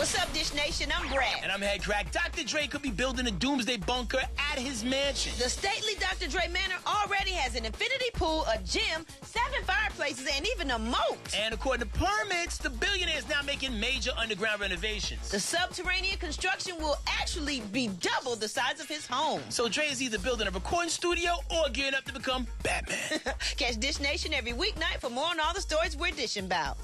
What's up, Dish Nation? I'm Brat. And I'm Headkrack. Dr. Dre could be building a doomsday bunker at his mansion. The stately Dr. Dre Manor already has an infinity pool, a gym, seven fireplaces, and even a moat. And according to permits, the billionaire is now making major underground renovations. The subterranean construction will actually be double the size of his home. So Dre is either building a recording studio or gearing up to become Batman. Catch Dish Nation every weeknight for more on all the stories we're dishing about.